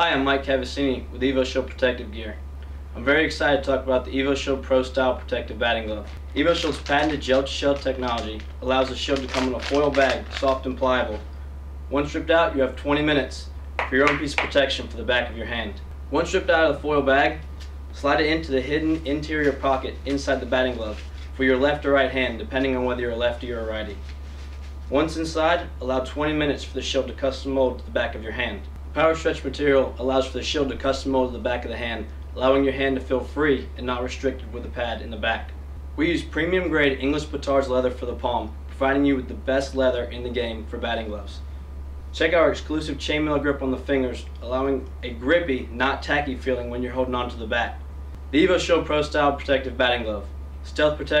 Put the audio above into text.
Hi, I'm Mike Cavasini with EvoShield Protective Gear. I'm very excited to talk about the EvoShield Pro Style Protective Batting Glove. EvoShield's patented gel-to-shell technology allows the shield to come in a foil bag, soft and pliable. Once stripped out, you have 20 minutes for your own piece of protection for the back of your hand. Once stripped out of the foil bag, slide it into the hidden interior pocket inside the batting glove for your left or right hand, depending on whether you're a lefty or a righty. Once inside, allow 20 minutes for the shield to custom mold to the back of your hand. Power stretch material allows for the shield to custom mold to the back of the hand, allowing your hand to feel free and not restricted with the pad in the back. We use premium grade English Pittards leather for the palm, providing you with the best leather in the game for batting gloves. Check our exclusive chainmail grip on the fingers, allowing a grippy, not tacky feeling when you're holding onto the bat. The EvoShield Pro Style Protective Batting Glove. Stealth protection